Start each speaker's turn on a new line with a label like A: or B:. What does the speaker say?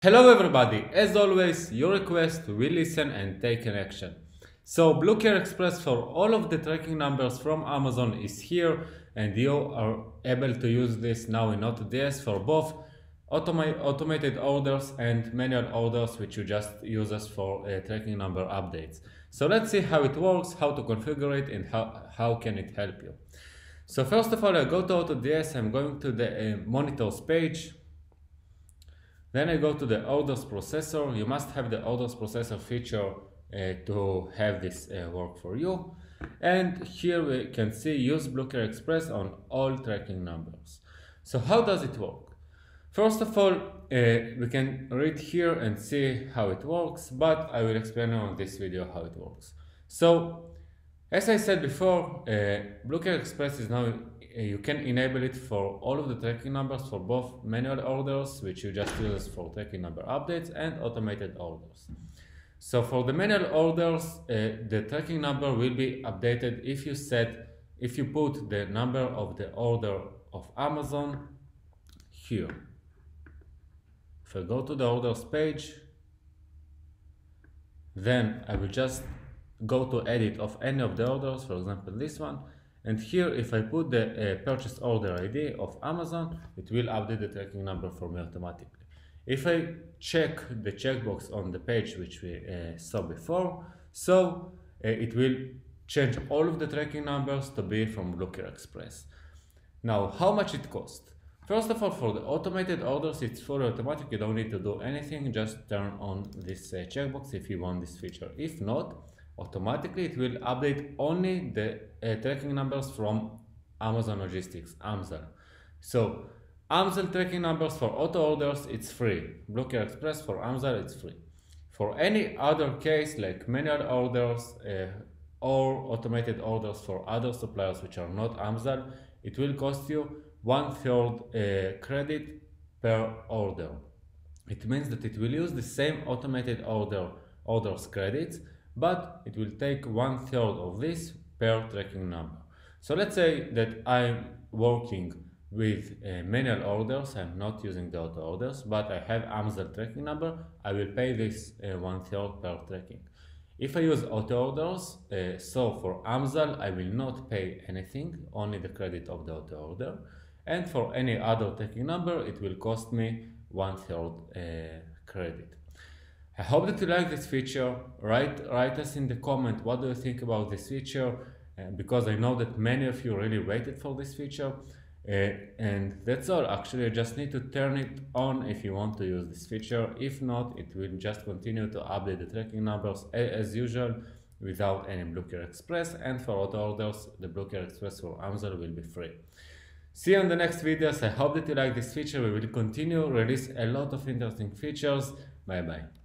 A: Hello everybody, as always, your request we listen and take an action. So Bluecare Express for all of the tracking numbers from Amazon is here and you are able to use this now in AutoDS for both automa automated orders and manual orders which you just use us for uh, tracking number updates. So let's see how it works, how to configure it and how, how can it help you. So first of all I go to AutoDS, I'm going to the uh, monitors page then I go to the orders processor. You must have the orders processor feature uh, to have this uh, work for you. And here we can see use Bluecare Express on all tracking numbers. So how does it work? First of all, uh, we can read here and see how it works, but I will explain on this video how it works. So, as I said before, uh, Bluecare Express is now you can enable it for all of the tracking numbers for both manual orders, which you just use for tracking number updates, and automated orders. So for the manual orders, uh, the tracking number will be updated if you set, if you put the number of the order of Amazon here. If I go to the orders page, then I will just go to edit of any of the orders, for example this one, and here, if I put the uh, purchase order ID of Amazon, it will update the tracking number for me automatically. If I check the checkbox on the page which we uh, saw before, so uh, it will change all of the tracking numbers to be from Bluecare Express. Now, how much it costs? First of all, for the automated orders, it's fully automatic. You don't need to do anything. Just turn on this uh, checkbox if you want this feature. If not, automatically it will update only the uh, tracking numbers from Amazon Logistics, AMZL. So AMZL tracking numbers for auto orders, it's free. Bluecare Express for AMZL, it's free. For any other case like manual orders uh, or automated orders for other suppliers which are not AMZL, it will cost you one third uh, credit per order. It means that it will use the same automated order orders credits but it will take one third of this per tracking number. So let's say that I'm working with uh, manual orders, I'm not using the auto orders, but I have AMZL tracking number, I will pay this uh, one third per tracking. If I use auto orders, uh, so for AMZL, I will not pay anything, only the credit of the auto order. And for any other tracking number, it will cost me one third uh, credit. I hope that you like this feature. Write, write us in the comment what do you think about this feature uh, because I know that many of you really waited for this feature. Uh, and that's all. Actually, you just need to turn it on if you want to use this feature. If not, it will just continue to update the tracking numbers as usual without any Bluecare Express. And for auto orders, the Bluecare Express for Amazon will be free. See you on the next videos. I hope that you like this feature. We will continue release a lot of interesting features. Bye bye.